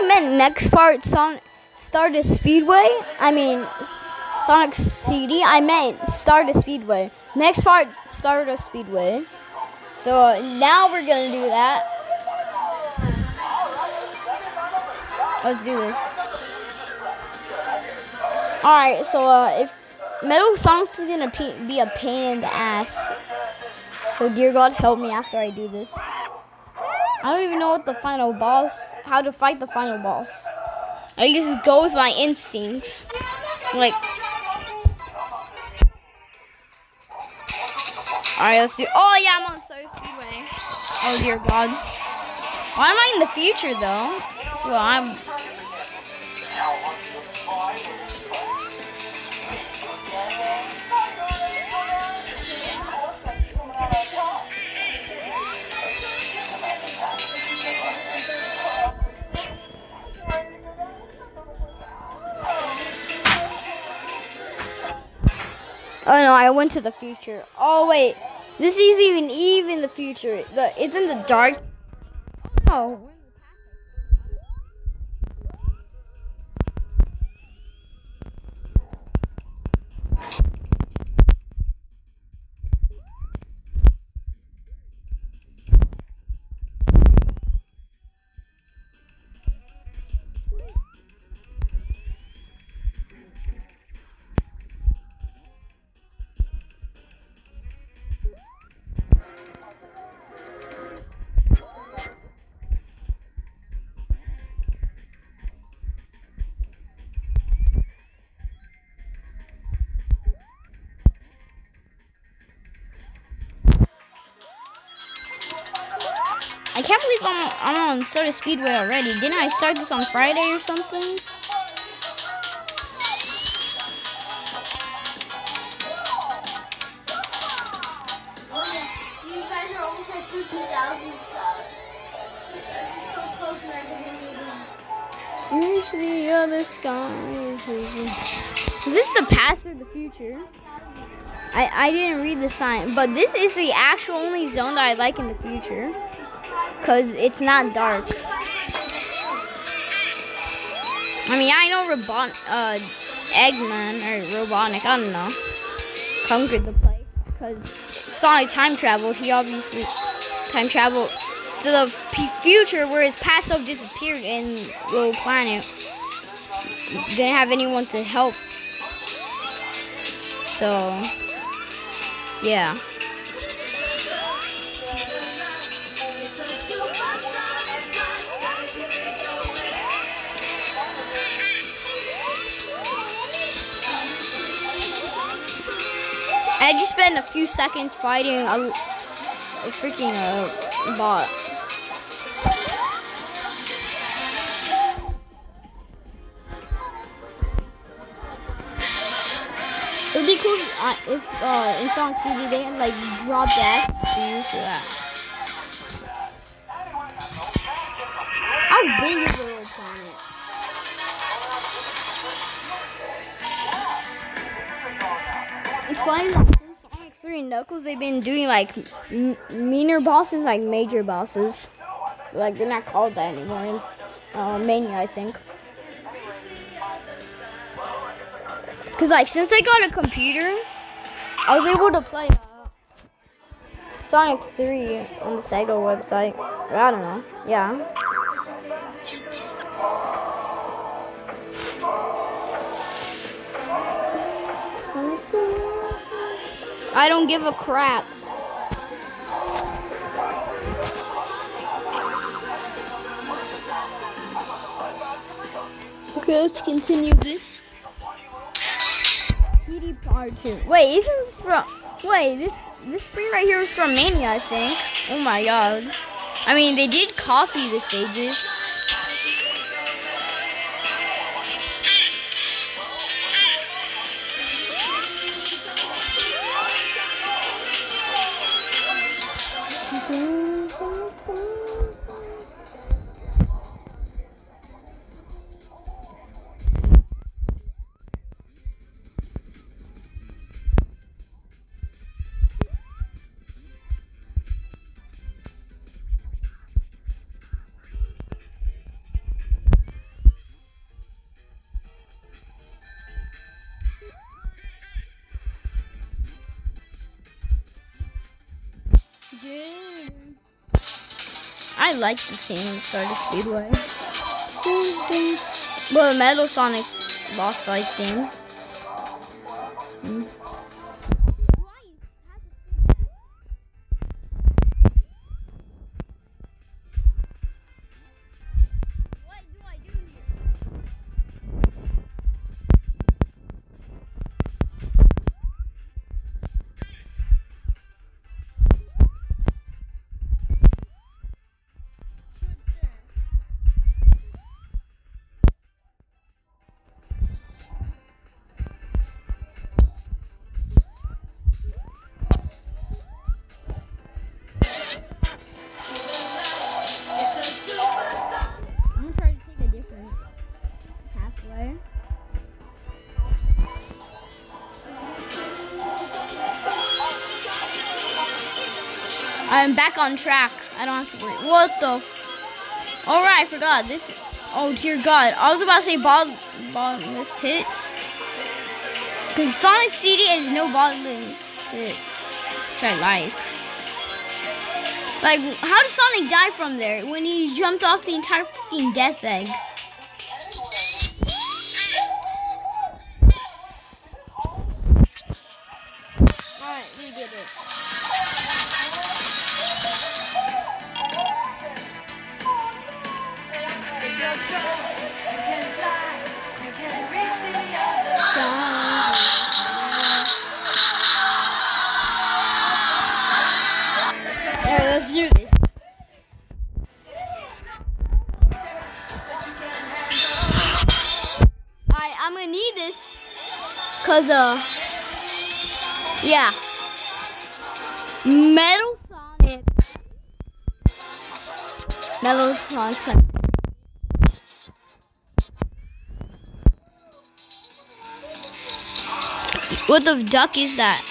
I meant next part Sonic Stardust Speedway. I mean Sonic CD. I meant Stardust Speedway. Next part Stardust Speedway. So uh, now we're gonna do that. Let's do this. Alright, so uh, if Metal Sonic's gonna be a pain in the ass. So dear God, help me after I do this. I don't even know what the final boss, how to fight the final boss. I just go with my instincts. Like, alright, let's do. Oh yeah, I'm on Star Speedway. Oh dear God. Why am I in the future though? That's what I'm. I went to the future. Oh wait, this is even even the future. The it's in the dark. Oh. I can't believe I'm, I'm on Soda Speedway already. Didn't I start this on Friday or something? You guys are almost at 2,000 subs. You guys are so close and I didn't even Reach the other skies. Is this the past or the future? I, I didn't read the sign, but this is the actual only zone that I like in the future. Because it's not dark. I mean, I know Robot, uh, Eggman or Robotnik, I don't know, conquered the place. Because Sonic time traveled, he obviously time traveled to the future where his past self disappeared in Little Planet. Didn't have anyone to help. So, yeah. I just spent a few seconds fighting a, a freaking uh, bot. It would be cool uh, if uh, in Sonic CD they had like drop dash to use for that. How big is the little planet? It's that since Sonic 3 and Knuckles, they've been doing like meaner bosses, like major bosses. Like they're not called that anymore in uh, Mania, I think. Cause like since I got a computer, I was able to play uh, Sonic 3 on the Sega website. I don't know. Yeah. I don't give a crap. Okay, let's continue this. PD Part 2. Wait, isn't this from... Wait, this this spree right here was from Mania, I think. Oh my god. I mean, they did copy the stages. I like the theme in Stardust Speedway. Mm-hmm. Well, the Metal Sonic boss fight theme. I'm back on track. I don't have to worry. What the? All right, I forgot this. Oh dear God! I was about to say ball, bottomless pits. Cause Sonic CD has no bottomless pits, which I like. Like, how did Sonic die from there when he jumped off the entire fucking death egg? Alright, we did it. This. Cause, uh, yeah. Metal Sonic. Metal Sonic. Sonic. What the duck is that?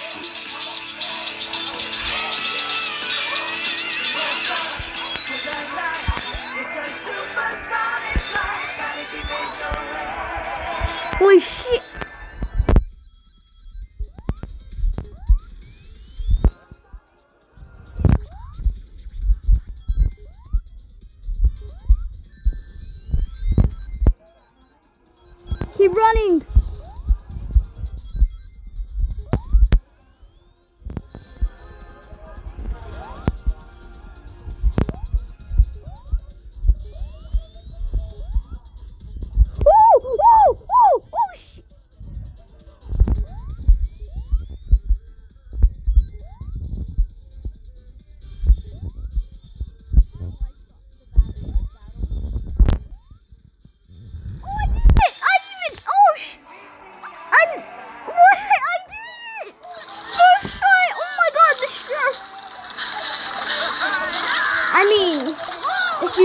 Holy shit! Keep running!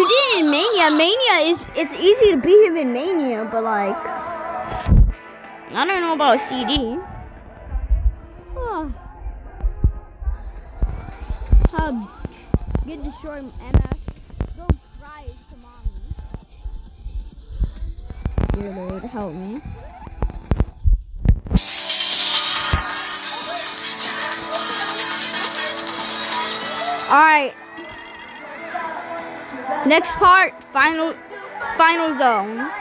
You did in Mania, Mania is. It's easy to beat him in Mania, but like. I don't know about CD. Oh. Um, get destroyed, MS. Go it to mommy. Dear Lord, help me. Next part, final final zone.